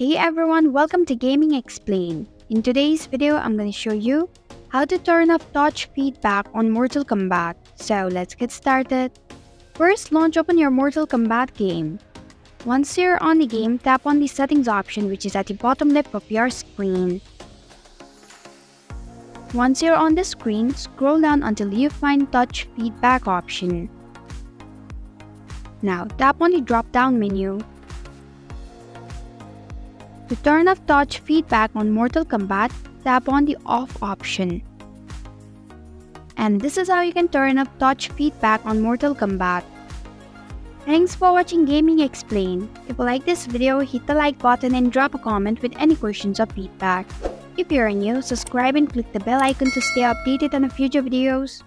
Hey everyone, welcome to Gaming Explain. In today's video, I'm going to show you how to turn off touch feedback on Mortal Kombat. So let's get started. First, launch open your Mortal Kombat game. Once you're on the game, tap on the settings option which is at the bottom left of your screen. Once you're on the screen, scroll down until you find touch feedback option. Now tap on the drop down menu. To turn off touch feedback on Mortal Kombat, tap on the off option. And this is how you can turn off touch feedback on Mortal Kombat. Thanks for watching Gaming Explain. If you like this video, hit the like button and drop a comment with any questions or feedback. If you're new, subscribe and click the bell icon to stay updated on the future videos.